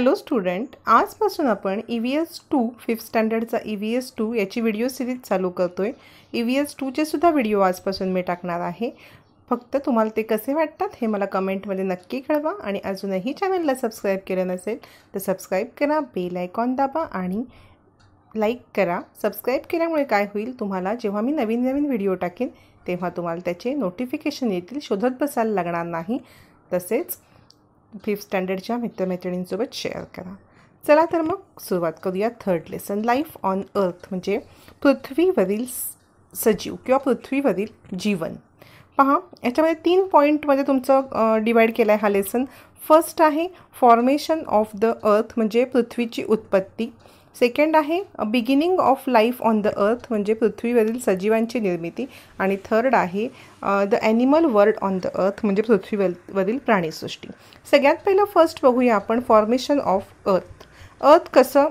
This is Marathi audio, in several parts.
हॅलो स्टुडंट आजपासून आपण E V S two fifth स्टँडर्डचा E V S two याची व्हिडिओ सिरीज चालू करतो आहे ई व्ही एस टूचे सुद्धा व्हिडिओ आजपासून मी टाकणार आहे. फक्त तुम्हाला ते कसे वाटतात हे मला कमेंटमध्ये नक्की कळवा आणि अजूनही चॅनलला सबस्क्राईब केलं नसेल तर सबस्क्राईब करा बेल आयकॉन दाबा आणि लाईक करा. सबस्क्राईब केल्यामुळे काय होईल तुम्हाला जेव्हा मी नवीन नवीन व्हिडिओ टाकेन तेव्हा तुम्हाला त्याचे नोटिफिकेशन येतील शोधत बसायला लागणार नाही. तसेच फिफ्थ स्टँडर्डच्या मित्रमैत्रिणींसोबत शेअर करा. चला तर मग सुरुवात करूया third lesson life on earth म्हणजे पृथ्वीवरील सजीव किंवा पृथ्वीवरील जीवन. पहा याच्यामध्ये तीन पॉईंटमध्ये तुमचं डिवाईड केलं आहे हा लेसन फर्स्ट आहे फॉर्मेशन ऑफ द अर्थ म्हणजे पृथ्वीची उत्पत्ती. सेकंड आहे beginning of life on the earth म्हणजे पृथ्वीवरील सजीवांची निर्मिती. आणि थर्ड आहे the animal world on the earth म्हणजे पृथ्वीवरील प्राणीसृष्टी. सगळ्यात पहिलं फर्स्ट बघूया आपण फॉर्मेशन ऑफ अर्थ अर्थ कसं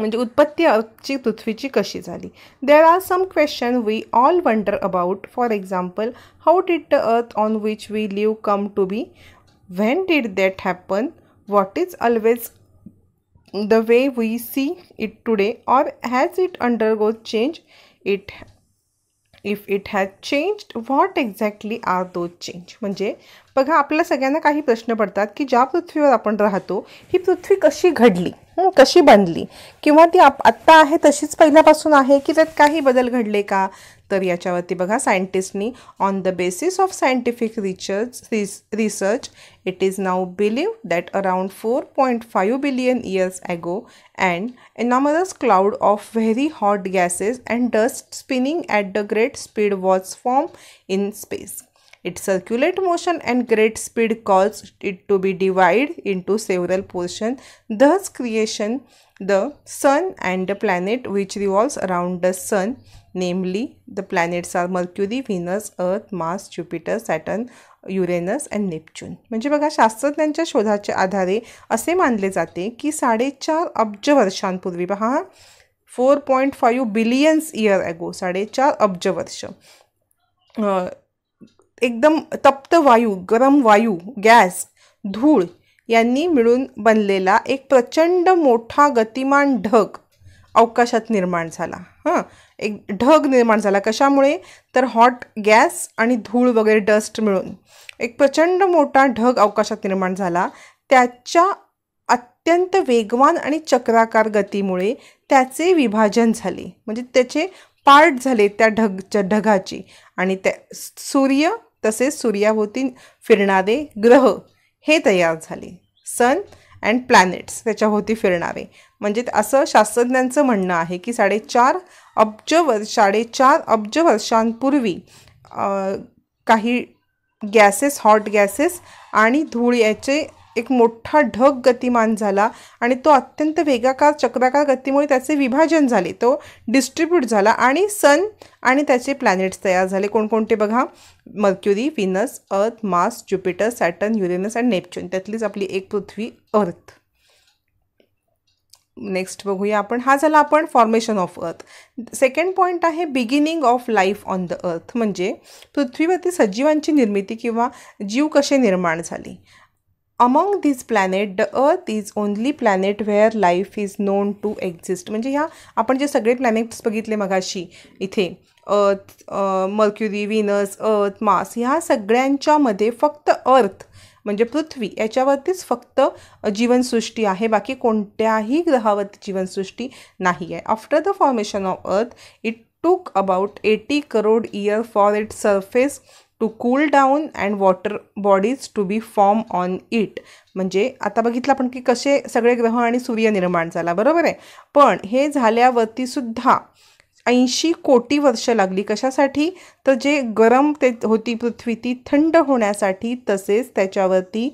म्हणजे उत्पत्ती अर्थची पृथ्वीची कशी झाली? There are some question we all wonder about for example how did the earth on which we live come to be when did that happen what is always the way we see it today or has it undergo change it if it has changed what exactly are those change म्हणजे बघा आपल्या सगळ्यांना काही प्रश्न पडतात की ज्या पृथ्वीवर आपण राहतो ही पृथ्वी कशी घडली कशी बनली? किंवा ती आप आत्ता आहे तशीच पहिल्यापासून आहे की त्यात काही बदल घडले का? तर याच्यावरती बघा सायंटिस्टनी on the basis of scientific research research it is now believe that around four point five billion years ago and enormous cloud of very hot gases and dust spinning at the great speed was form in space Its circulate motion and great speed caused it to be divided into several portions, thus creation the sun and the planet which revolves around the sun, namely the planets are Mercury, Venus, Earth, Mars, Jupiter, Saturn, Uranus and Neptune म्हणजे बघा शास्त्रज्ञांच्या शोधाच्या आधारे असे मानले जाते की साडेचार अब्ज वर्षांपूर्वी पहा four point five billions year ago साडेचार अब्ज वर्ष एकदम तप्त वायू गरम वायू गॅस धूळ यांनी मिळून बनलेला एक प्रचंड मोठा गतिमान ढग अवकाशात निर्माण झाला. हां एक ढग निर्माण झाला. कशामुळे? तर हॉट गॅस आणि धूळ वगैरे डस्ट मिळून. एक प्रचंड मोठा ढग अवकाशात निर्माण झाला. त्याच्या अत्यंत वेगवान आणि चक्राकार गतीमुळे त्याचे विभाजन झाले. म्हणजे त्याचे पार्ट झाले त्या ढगच्या ढगाची. आणि त्या सूर्य तसेच सूर्याभोवती फिरणारे ग्रह हे तयार झाले. सन अँड प्लॅनेट्स त्याच्याभोवती फिरणारे. म्हणजे असं शास्त्रज्ञांचं म्हणणं आहे की साडेचार अब्ज वर्ष साडेचार अब्ज वर्षांपूर्वी काही गॅसेस हॉट गॅसेस आणि धूळ याचे एक मोठा ढग गतिमान झाला आणि तो अत्यंत वेगाकार चक्राकार गतीमुळे त्याचे विभाजन झाले. तो डिस्ट्रीब्यूट झाला आणि सन आणि त्याचे प्लॅनेट्स तयार झाले. कोणकोणते बघा? Mercury Venus Earth Mars Jupiter Saturn Uranus and Neptune त्यातलीच आपली एक पृथ्वी अर्थ नेक्स्ट बघूया आपण. हा झाला आपण formation of earth second point आहे beginning of life on the earth म्हणजे पृथ्वीवरती सजीवांची निर्मिती किंवा जीव कसे निर्माण झाले? Among this planet the earth is only planet where life is known to exist म्हणजे ह्या आपण जे सगळे प्लॅनेट्स बघितले मगाशी इथे अर्थ मर्क्युरी विनस अर्थ मास ह्या सगळ्यांच्यामध्ये फक्त अर्थ म्हणजे पृथ्वी याच्यावरतीच फक्त जीवनसृष्टी आहे. बाकी कोणत्याही ग्रहावरती जीवनसृष्टी नाही आहे after the formation of earth it took about eighty crore year for it surface to cool down and water bodies to be form on it म्हणजे आता बघितलं आपण की कसे सगळे ग्रह आणि सूर्य निर्माण झाला बरोबर आहे? पण हे झाल्यावरती सुद्धा ऐंशी कोटी वर्ष लागली. कशासाठी? तर जे गरम ते होती पृथ्वी ती थंड होण्यासाठी तसेच त्याच्यावरती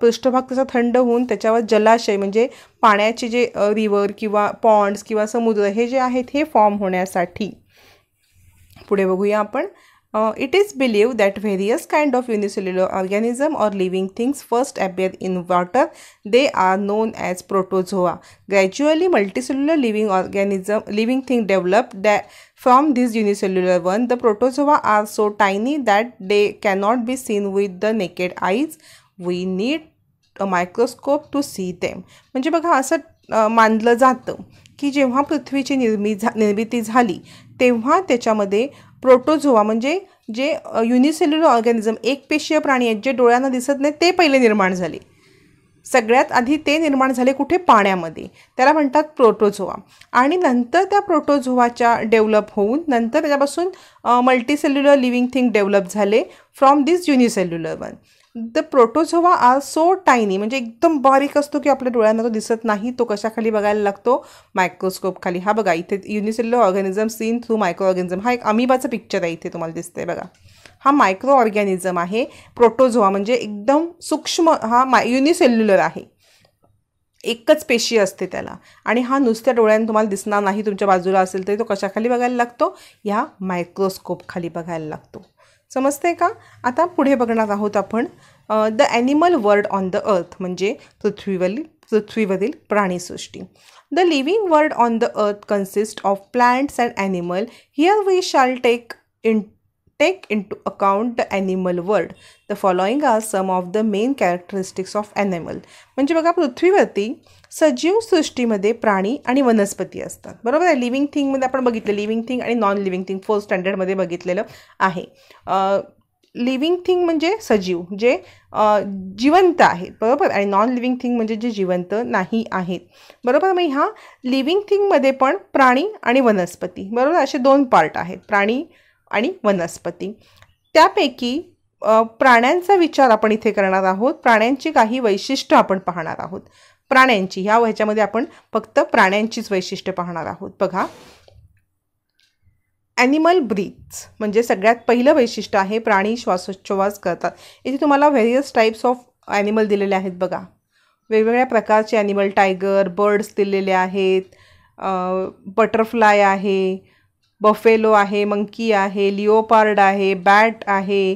पृष्ठभाग त्याचा थंड होऊन त्याच्यावर जलाशय म्हणजे पाण्याचे जे रिवर किंवा पॉन्ड्स किंवा समुद्र हे जे आहेत हे फॉर्म होण्यासाठी. पुढे बघूया आपण. Uh, it is believed that various kind of unicellular organism or living things first appear in water. They are known as protozoa. Gradually, multicellular living organism, living thing developed that from this unicellular one. The protozoa are so tiny that they cannot be seen with the naked eyes. We need a microscope to see them. म्हणजे बघा असं मानलं जातं की जेव्हा पृथ्वीची निर्मी निर्मिती झाली तेव्हा त्याच्यामध्ये प्रोटोझोआ म्हणजे जे युनिसेल्युलर ऑर्गॅनिझम एकपेशीय प्राणी आहेत जे डोळ्यांना दिसत नाही ते पहिले निर्माण झाले. सगळ्यात आधी ते निर्माण झाले कुठे? पाण्यामध्ये. त्याला म्हणतात प्रोटोझोआ. आणि नंतर त्या प्रोटोझोआच्या डेव्हलप होऊन नंतर त्याच्यापासून मल्टीसेल्युलर लिव्हिंग थिंग डेव्हलप झाले from this unicellular one the protozoa are so tiny म्हणजे एकदम बारीक असतो की आपल्या डोळ्यांना तो दिसत नाही तो कशाखाली बघायला लागतो? मायक्रोस्कोप खाली. हा बघा इथे unicellular organism seen through micro organism हा एक अमिबाचा पिक्चर आहे इथे तुम्हाला दिसतंय बघा. हा मायक्रो ऑर्गॅनिझम आहे. प्रोटोझोआ म्हणजे एकदम सूक्ष्म हा माय युनिसेल्युलर आहे. एकच पेशी असते त्याला. आणि हा नुसत्या डोळ्याने तुम्हाला दिसणार नाही तुमच्या बाजूला असेल तरी तो कशाखाली बघायला लागतो? ह्या मायक्रोस्कोपखाली बघायला लागतो. समजते का? आता पुढे बघणार आहोत आपण the animal world on the earth म्हणजे पृथ्वीवरील पृथ्वीवरील प्राणीसृष्टी. The living world on the earth consist of plants and animal here we shall take in take into to account the animal world the following are some of the main characteristics of animal म्हणजे बघा पृथ्वीवरती सजीव सृष्टीमध्ये प्राणी आणि वनस्पती असतात. बरोबर आहे? लिव्हिंग थिंगमध्ये आपण बघितलं. लिव्हिंग थिंग आणि नॉन लिव्हिंग थिंग फोर्थ स्टँडर्डमध्ये बघितलेलं आहे. लिव्हिंग थिंग म्हणजे सजीव जे जिवंत आहेत. बरोबर? आणि नॉन लिव्हिंग थिंग म्हणजे जे जिवंत नाही आहेत. बरोबर? मग ह्या लिव्हिंग थिंगमध्ये पण प्राणी आणि वनस्पती. बरोबर? असे दोन पार्ट आहेत. प्राणी आणि वनस्पती. त्यापैकी प्राण्यांचा विचार आपण इथे करणार आहोत. प्राण्यांची काही वैशिष्ट्य आपण पाहणार आहोत. प्राण्यांची ह्या ह्याच्यामध्ये आपण फक्त प्राण्यांचीच वैशिष्ट्य पाहणार आहोत. बघा. ॲनिमल ब्रीथ्स म्हणजे सगळ्यात पहिलं वैशिष्ट्य आहे प्राणी श्वासोच्छ्वास करतात. इथे तुम्हाला व्हेरियस टाईप्स ऑफ ॲनिमल दिलेले आहेत बघा. वेगवेगळ्या प्रकारचे ॲनिमल टायगर बर्ड्स दिलेले आहेत. बटरफ्लाय आहे. बफेलो आहे मंकी आहे लिओपार्ड आहे बॅट आहे.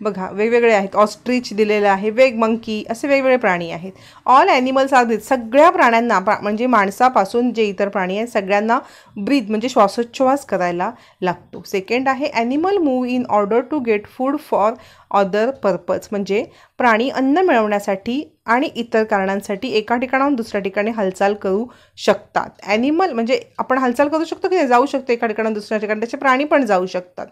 बघा वेगवेगळे आहेत. ऑस्ट्रिच दिलेलं आहे वेग मंकी असे वेगवेगळे प्राणी आहेत. ऑल ॲनिमल्स आर ब्रीथ सगळ्या प्राण्यांना प्रा म्हणजे माणसापासून जे इतर प्राणी आहेत सगळ्यांना ब्रीथ म्हणजे श्वासोच्छ्वास करायला लागतो. सेकंड आहे animal move in order to get food for other purpose म्हणजे प्राणी अन्न मिळवण्यासाठी आणि इतर कारणांसाठी एका ठिकाणाहून दुसऱ्या ठिकाणी हालचाल करू शकतात. ॲनिमल म्हणजे आपण हालचाल करू शकतो की जाऊ शकतो एका ठिकाणाहून दुसऱ्या ठिकाणी. त्याचे प्राणी पण जाऊ शकतात.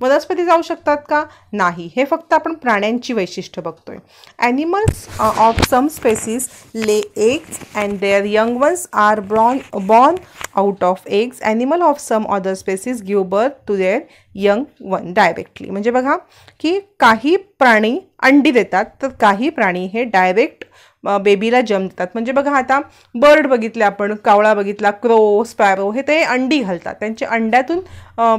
वनस्पती जाऊ शकतात का? नाही. हे फक्त आपण प्राण्यांची वैशिष्ट्य बघतोय. Animals of some species lay eggs and their young ones are brawn born out of eggs animal of some other species give birth to their young one directly म्हणजे बघा की काही प्राणी अंडी देतात तर काही प्राणी हे डायरेक्ट बेबीला जम देतात. म्हणजे बघा आता बर्ड बघितले आपण कावळा बघितला क्रो स्पॅरो हे ते अंडी घालतात. त्यांच्या अंड्यातून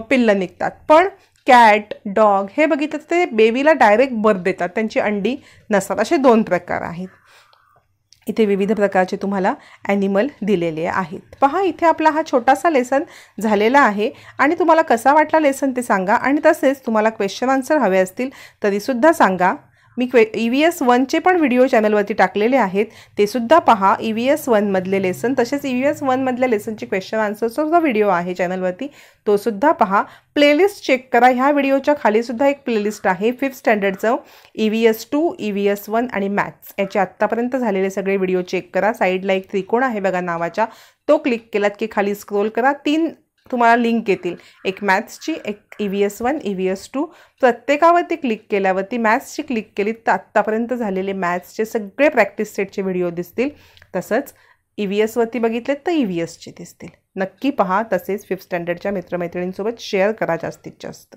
पिल्लं निघतात. पण कॅट डॉग हे बघितलं ते बेबीला डायरेक्ट बर्थ देतात. त्यांची अंडी नसतात. असे दोन प्रकार आहेत. इथे विविध प्रकारचे तुम्हाला ॲनिमल दिलेले आहेत. पहा इथे आपला हा छोटासा लेसन झालेला आहे आणि तुम्हाला कसा वाटला लेसन ते सांगा आणि तसेच तुम्हाला क्वेश्चन आन्सर हवे असतील तरीसुद्धा सांगा. मी क्वे ई व्ही एस वनचे पण व्हिडिओ चॅनलवरती टाकलेले आहेत. ते सुद्धा पहा. ई व्ही एस वनमधले लेसन तसेच ई व्ही एस वनमधल्या लेसनचे क्वेश्चन आन्सरचा सुद्धा व्हिडिओ आहे चॅनलवरती तो सुद्धा पहा. प्लेलिस्ट चेक करा. ह्या व्हिडिओच्या खालीसुद्धा एक प्लेलिस्ट आहे. Fifth स्टँडर्डचं E V S two E V S one आणि मॅथ्स याचे आत्तापर्यंत झालेले सगळे व्हिडिओ चेक करा. साईडला एक त्रिकोण आहे बघा नावाच्या तो क्लिक केलात की खाली स्क्रोल करा. तीन तुम्हाला लिंक येतील. एक मॅथ्सची एक E V S one E V S two प्रत्येकावरती click केल्यावरती मॅथ्सची क्लिक केली तर आत्तापर्यंत झालेले मॅथ्सचे सगळे प्रॅक्टिस सेटचे व्हिडिओ दिसतील. तसंच ई व्ही एसवरती बघितलेत तर ई व्ही एसचे दिसतील. नक्की पहा तसेच फिफ्थ स्टँडर्डच्या मित्रमैत्रिणींसोबत शेअर करा जास्तीत जास्त.